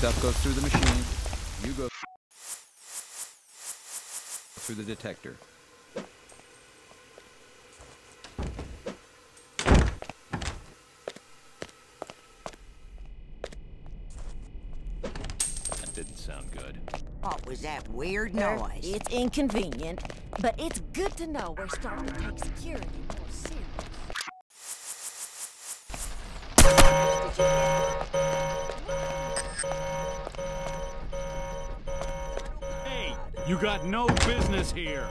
stuff goes through the machine. You go through the detector. That didn't sound good. What was that weird Er, noise? It's inconvenient, but it's good to know we're starting to take security you got no business here.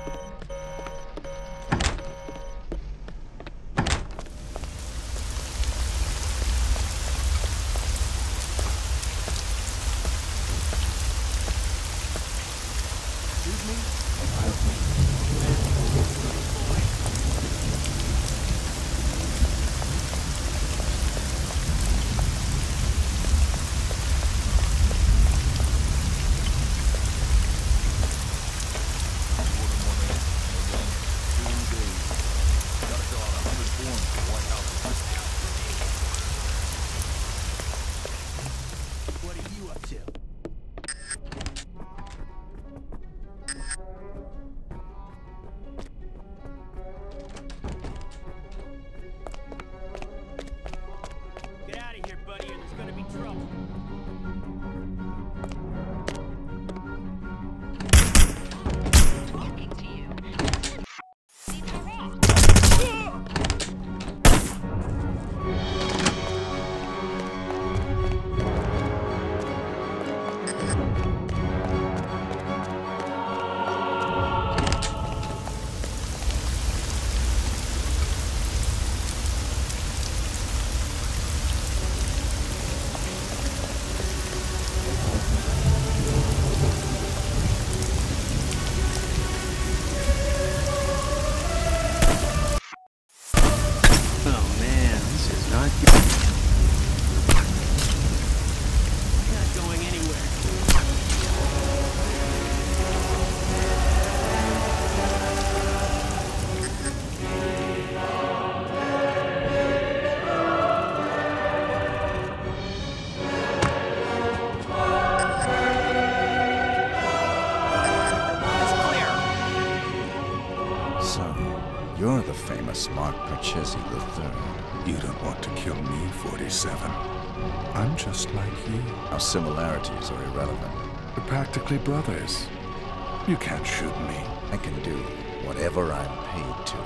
You're the famous Mark Parchezzi III. You don't want to kill me, 47. I'm just like you. Our similarities are irrelevant. We're practically brothers. You can't shoot me. I can do whatever I'm paid to.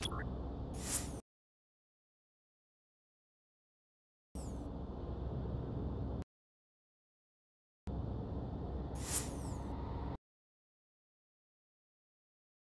Thank